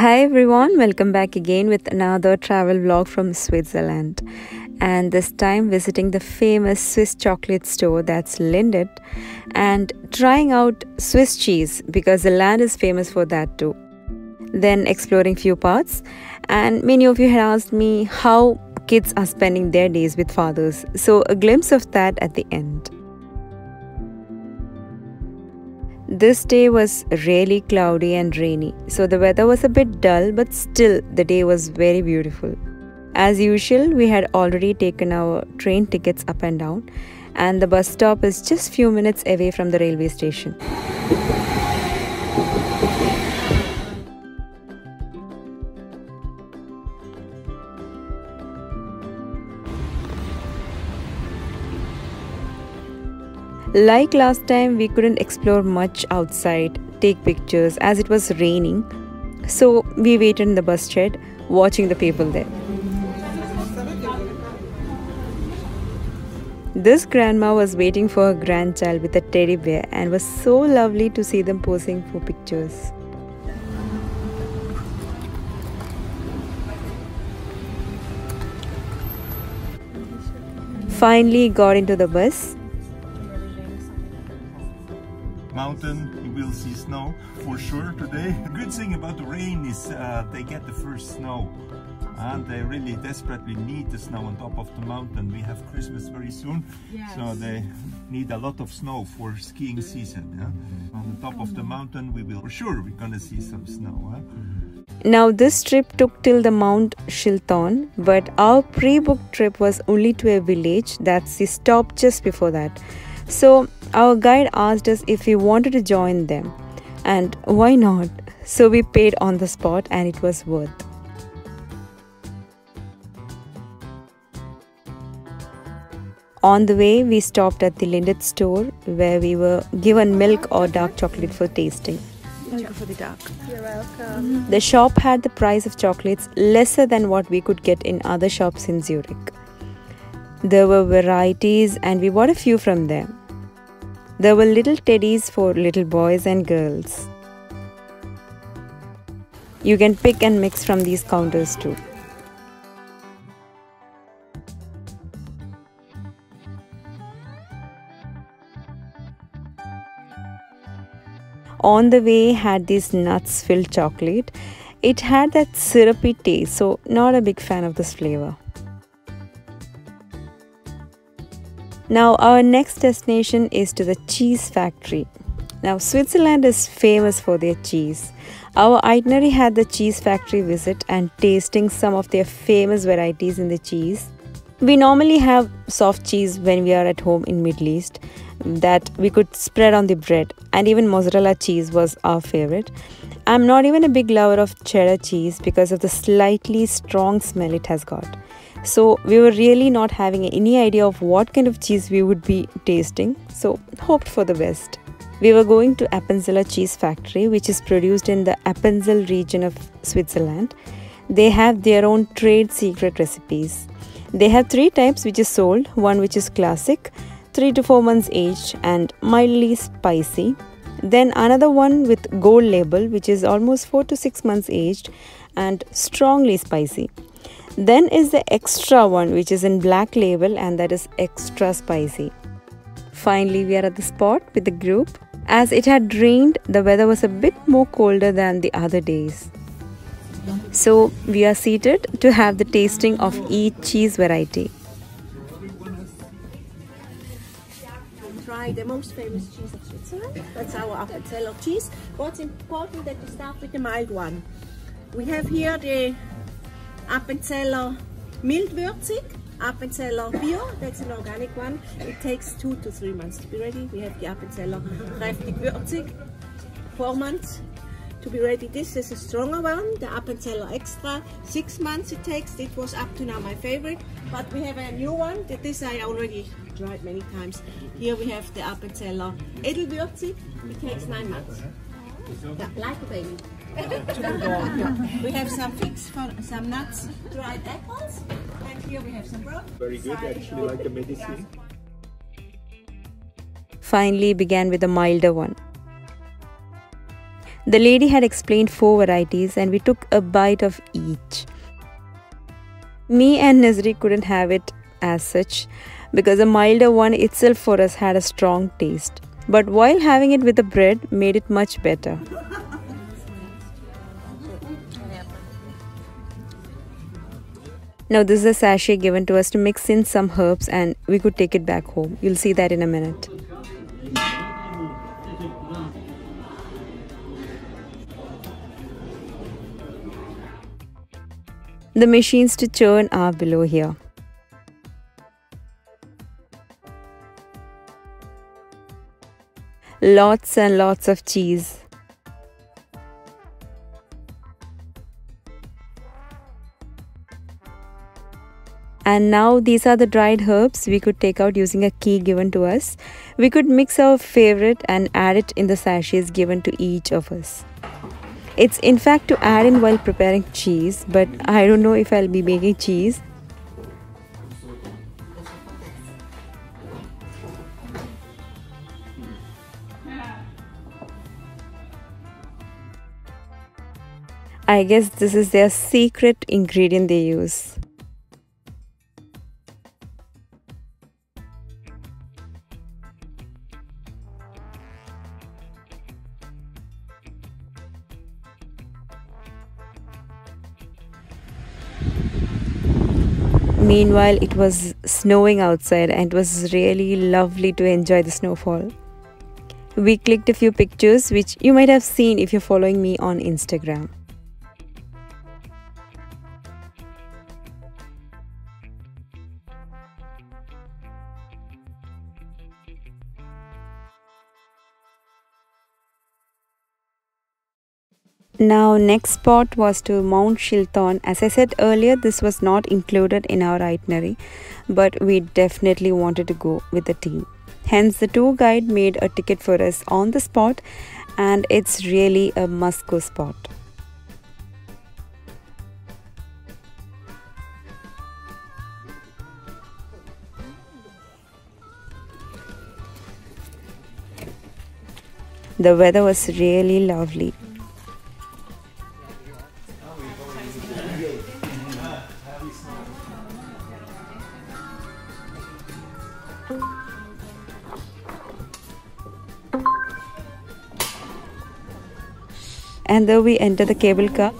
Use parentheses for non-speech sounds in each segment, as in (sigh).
Hi everyone, welcome back again with another travel vlog from Switzerland. And this time visiting the famous Swiss chocolate store that's Lindt and trying out Swiss cheese because the land is famous for that too. Then exploring few parts and many of you had asked me how kids are spending their days with fathers. So a glimpse of that at the end. This day was really cloudy and rainy, so the weather was a bit dull, but still the day was very beautiful. As usual, we had already taken our train tickets up and down, and the bus stop is just few minutes away from the railway station. Like last time, we couldn't explore much outside, take pictures as it was raining. So we waited in the bus shed watching the people there. This grandma was waiting for her grandchild with a teddy bear and was so lovely to see them posing for pictures. Finally got into the bus mountain you will see snow for sure today. (laughs) The good thing about the rain is uh, they get the first snow and they really desperately need the snow on top of the mountain. We have Christmas very soon, yes. so they need a lot of snow for skiing season. Yeah? On the top of the mountain, we will for sure we're gonna see some snow. Huh? Now this trip took till the Mount Schilthorn, but our pre-booked trip was only to a village that's the stop just before that. So our guide asked us if we wanted to join them, and why not? So we paid on the spot, and it was worth. On the way, we stopped at the Lindt store where we were given milk or dark chocolate for tasting. Thank you for the dark. You're welcome. Mm-hmm. The shop had the price of chocolates lesser than what we could get in other shops in Zurich. There were varieties, and we bought a few from them. There were little teddies for little boys and girls. You can pick and mix from these counters too. On the way had this nuts filled chocolate. It had that syrupy taste, so not a big fan of this flavor. Now, our next destination is to the cheese factory. Now, Switzerland is famous for their cheese. Our itinerary had the cheese factory visit and tasting some of their famous varieties in the cheese. We normally have soft cheese when we are at home in Middle East that we could spread on the bread and even mozzarella cheese was our favorite. I'm not even a big lover of cheddar cheese because of the slightly strong smell it has got. So we were really not having any idea of what kind of cheese we would be tasting, so hoped for the best. We were going to Appenzeller Cheese Factory, which is produced in the Appenzell region of Switzerland. They have their own trade secret recipes. They have three types which is sold one which is classic, 3 to 4 months aged, and mildly spicy. Then another one with gold label, which is almost 4 to 6 months aged and strongly spicy. Then is the extra one which is in black label and that is extra spicy. Finally, we are at the spot with the group. As it had rained, the weather was a bit more colder than the other days. So we are seated to have the tasting of each cheese variety. Try the most famous cheese of Switzerland. That's our Appenzeller cheese. What's important that you start with the mild one. We have here the Appenzeller Mildwürzig, Appenzeller Bio, that's an organic one. It takes two to three months to be ready. We have the Appenzeller Kräftig Würzig, four months to be ready. This is a stronger one, the Appenzeller Extra, six months it takes. It was up to now my favorite, but we have a new one. That This I already tried many times. Here we have the Appenzeller Edelwürzig. It takes nine months. Yeah, like a baby. We have some figs, for, some nuts, dried apples, and here we have some broth. Very good, actually like a medicine. Finally began with a milder one. The lady had explained four varieties and we took a bite of each. Me and Nesri couldn't have it as such because the milder one itself for us had a strong taste. But while having it with the bread made it much better. Now this is a sachet given to us to mix in some herbs and we could take it back home. You'll see that in a minute. The machines to churn are below here. Lots and lots of cheese. And now these are the dried herbs we could take out using a key given to us. We could mix our favorite and add it in the sachets given to each of us. It's in fact to add in while preparing cheese, but I don't know if I'll be making cheese. I guess this is their secret ingredient they use. Meanwhile, it was snowing outside and it was really lovely to enjoy the snowfall. We clicked a few pictures which you might have seen if you're following me on Instagram. Now next spot was to Mount Schilthorn. As I said earlier, this was not included in our itinerary, but we definitely wanted to go with the team. Hence the tour guide made a ticket for us on the spot and it's really a must go spot. The weather was really lovely. And there we enter the cable car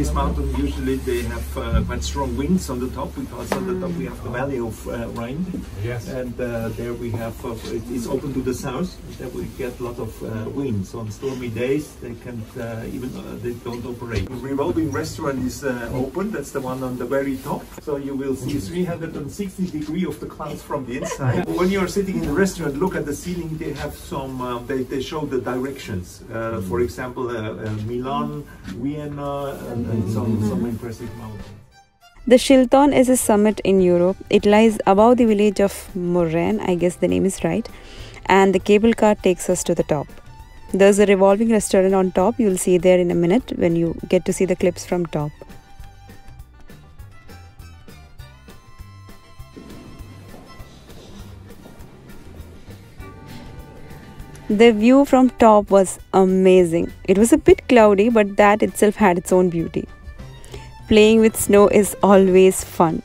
this mountain usually they have uh, quite strong winds on the top because on the top we have the valley of uh, Rhine. Yes. and uh, there we have uh, it's open to the south there we get a lot of uh, wind so on stormy days they can even they don't operate. The revolving restaurant is open. That's the one on the very top. So you will see 360 degree of the clouds from the inside. When you are sitting in the restaurant look at the ceiling. They have some they, they show the directions. For example Milan Vienna and, The Schilthorn is a summit in Europe. It lies above the village of Murren, I guess the name is right, and the cable car takes us to the top. There's a revolving restaurant on top, you'll see there in a minute when you get to see the clips from top. The view from top was amazing. It was a bit cloudy, but that itself had its own beauty. Playing with snow is always fun.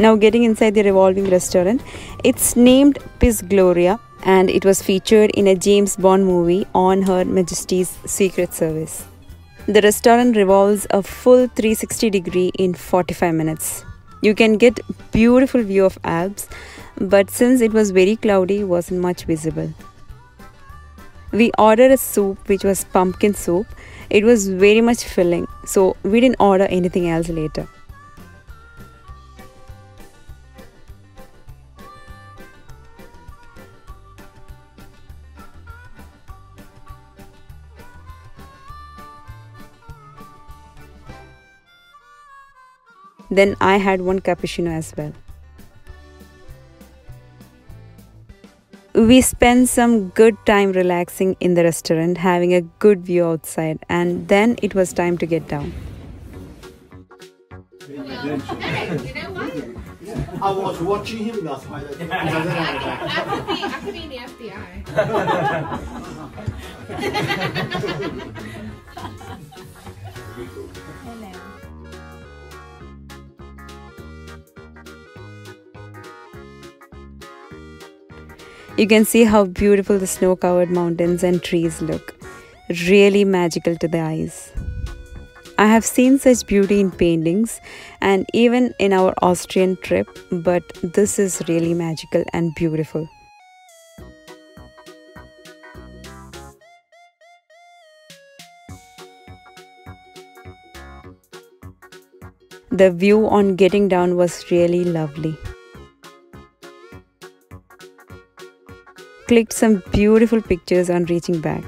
Now, getting inside the revolving restaurant, it's named Piz Gloria and it was featured in a James Bond movie on Her Majesty's Secret Service. The restaurant revolves a full 360 degree in 45 minutes. You can get beautiful view of Alps, but since it was very cloudy, wasn't much visible. We ordered a soup which was pumpkin soup. It was very much filling, so we didn't order anything else later. Then I had one cappuccino as well. We spent some good time relaxing in the restaurant, having a good view outside, and then it was time to get down. I was watching him, that's why. (laughs) I could be, I could be in the FBI. You can see how beautiful the snow covered mountains and trees look. Really magical to the eyes. I have seen such beauty in paintings and even in our Austrian trip, but this is really magical and beautiful. The view on getting down was really lovely. Clicked some beautiful pictures on reaching back.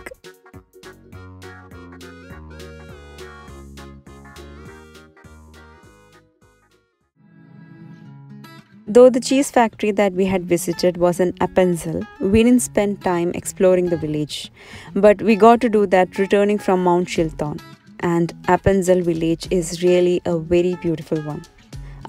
Though the cheese factory that we had visited was in Appenzell, we didn't spend time exploring the village, but we got to do that returning from Mount Schilthorn. And Appenzell village is really a very beautiful one.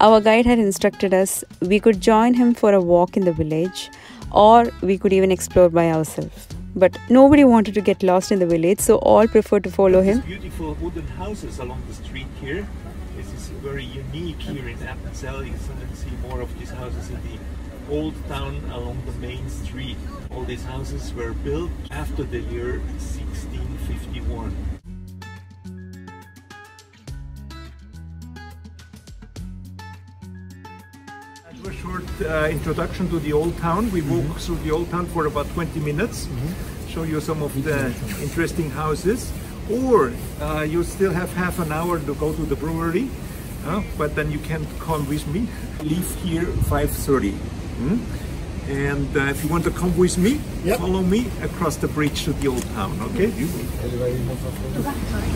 Our guide had instructed us we could join him for a walk in the village or we could even explore by ourselves. But nobody wanted to get lost in the village, so all preferred to follow him. Beautiful wooden houses along the street here. This is very unique here in Appenzell. You can see more of these houses in the old town along the main street. All these houses were built after the year 1651. Uh, introduction to the old town. We walk through the old town for about 20 minutes, show you some of the interesting houses. Or uh, you still have half an hour to go to the brewery, uh, but then you can come with me. Leave here 5:30. Hmm? And uh, if you want to come with me, Yep. follow me across the bridge to the old town. Okay?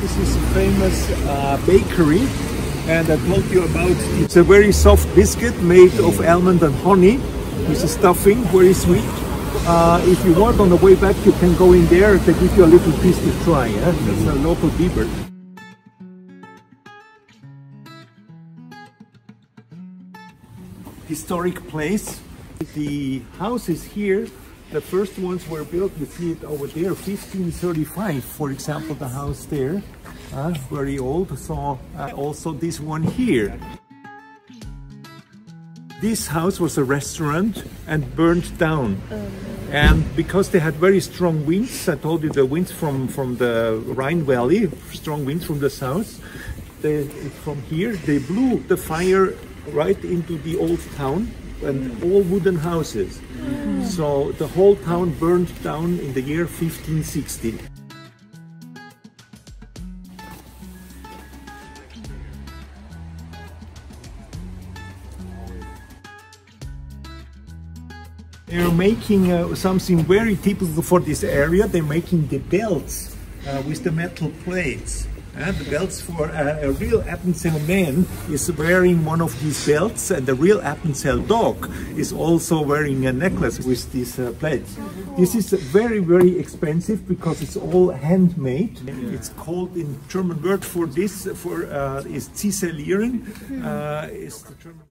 This is a famous uh, bakery, and I told you about. It's a very soft biscuit made of almond and honey, with a stuffing, very sweet. Uh, if you want, on the way back, you can go in there. They give you a little piece to try. Yeah? That's a local Biber. Historic place. The houses here, the first ones were built, you see it over there, 1535, for example, the house there, uh, very old. So uh, also this one here. This house was a restaurant and burned down. And because they had very strong winds, I told you the winds from, from the Rhine Valley, strong winds from the south, they, from here, they blew the fire right into the old town and all wooden houses. So the whole town burned down in the year 1560. They're making uh, something very typical for this area. They're making the belts uh, with the metal plates. Uh, the belts for uh, a real Appenzell man is wearing one of these belts, and the real Appenzell dog is also wearing a necklace with these uh, plates. This is very, very expensive because it's all handmade. It's called in German word for this for uh, is Ziselieren. Uh, is the German.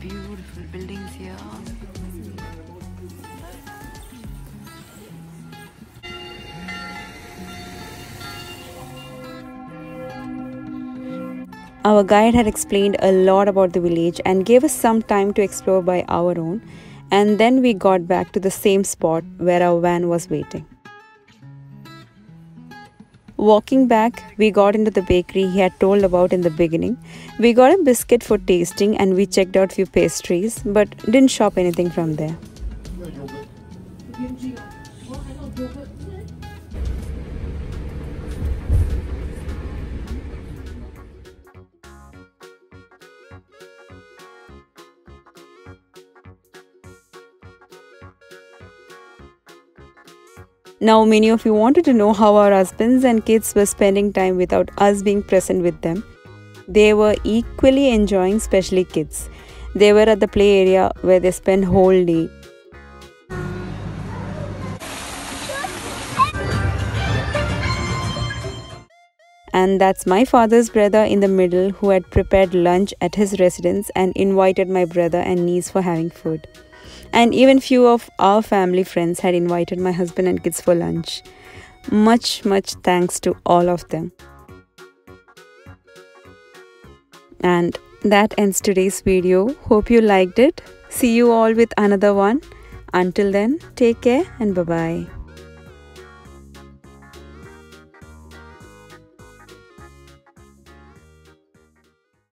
Beautiful buildings here. Our guide had explained a lot about the village and gave us some time to explore by our own, and then we got back to the same spot where our van was waiting. Walking back, we got into the bakery he had told about in the beginning. We got a biscuit for tasting and we checked out few pastries, but didn't shop anything from there. Now, many of you wanted to know how our husbands and kids were spending time without us being present with them. They were equally enjoying, especially kids. They were at the play area where they spent whole day. And that's my father's brother in the middle who had prepared lunch at his residence and invited my brother and niece for having food and even few of our family friends had invited my husband and kids for lunch. Much, much thanks to all of them. And that ends today's video. Hope you liked it. See you all with another one. Until then, take care and bye bye.